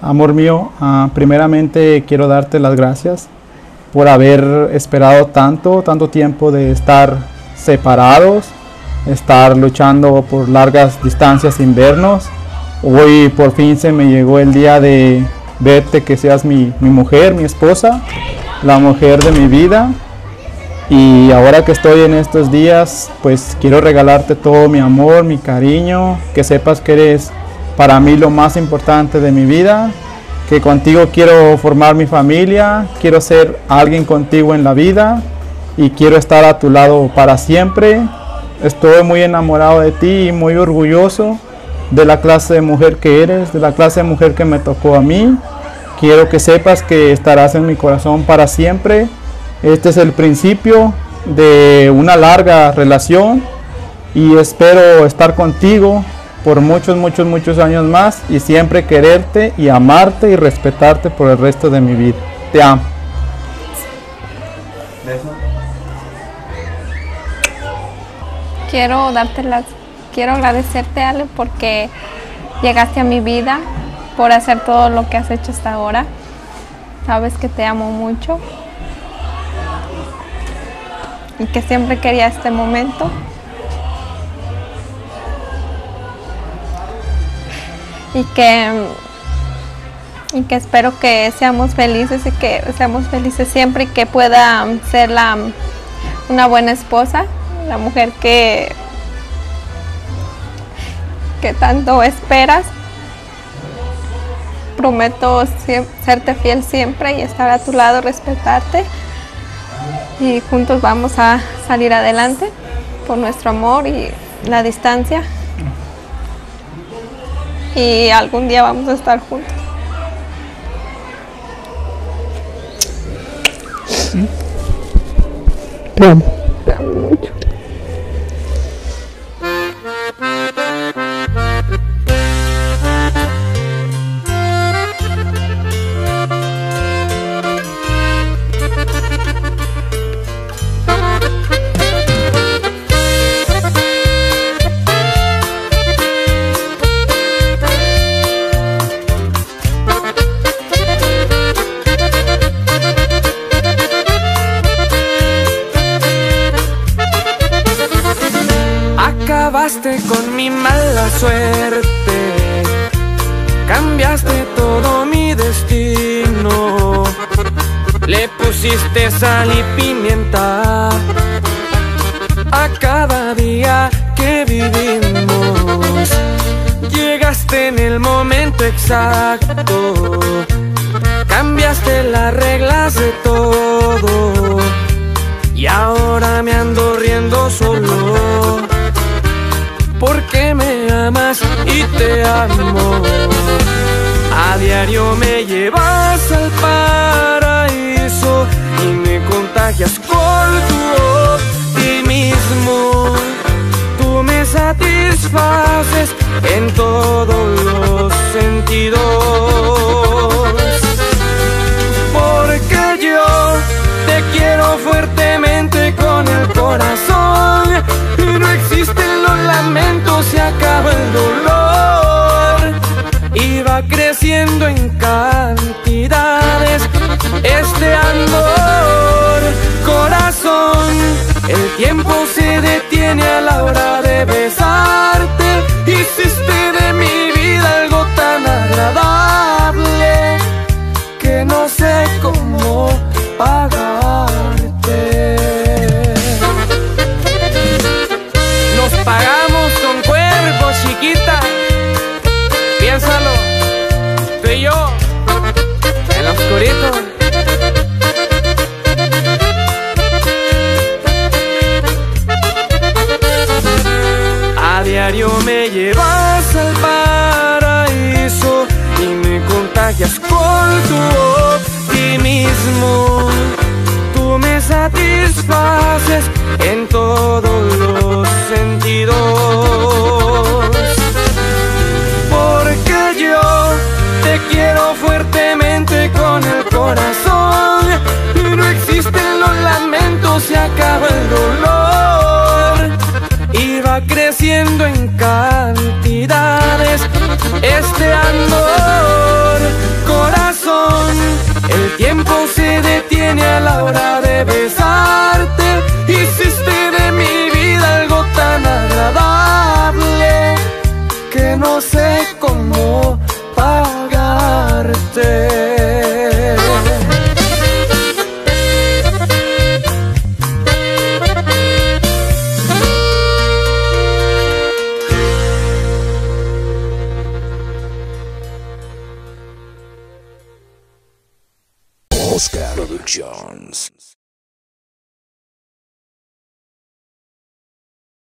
Amor mío, ah, primeramente quiero darte las gracias por haber esperado tanto, tanto tiempo de estar separados, estar luchando por largas distancias sin vernos. Hoy por fin se me llegó el día de verte que seas mi, mi mujer, mi esposa, la mujer de mi vida. Y ahora que estoy en estos días, pues quiero regalarte todo mi amor, mi cariño, que sepas que eres para mí lo más importante de mi vida, que contigo quiero formar mi familia, quiero ser alguien contigo en la vida y quiero estar a tu lado para siempre. Estoy muy enamorado de ti y muy orgulloso de la clase de mujer que eres, de la clase de mujer que me tocó a mí. Quiero que sepas que estarás en mi corazón para siempre. Este es el principio de una larga relación y espero estar contigo por muchos, muchos, muchos años más y siempre quererte y amarte y respetarte por el resto de mi vida. Te amo. Quiero darte las, quiero agradecerte Ale porque llegaste a mi vida, por hacer todo lo que has hecho hasta ahora. Sabes que te amo mucho y que siempre quería este momento. Y que y que espero que seamos felices y que seamos felices siempre y que pueda ser una buena esposa, la mujer que que tanto esperas. Prometo serte fiel siempre y estar a tu lado, respetarte. Y juntos vamos a salir adelante por nuestro amor y la distancia y algún día vamos a estar juntos. Te amo. Te amo mucho. Acabaste con mi mala suerte, cambiaste todo mi destino, le pusiste sal y pimienta a cada día que vivimos. Llegaste en el momento exacto, cambiaste las reglas de todo. Y ahora me ando riendo solo porque me amas y te amo. A diario me llevas al paraíso y me contagias con tu optimismo. Tú me satisfaces en todos se acaba el dolor. Y va creciendo en cantidades este amor. Corazón, el tiempo se detiene a la hora de besarte. Diario me llevas al paraíso y me contagias con tu optimismo. Tú me satisfaces en todos los sentidos. creciendo en cantidades este amor, corazón. El tiempo se detiene a la hora de besar. Oscar Productions.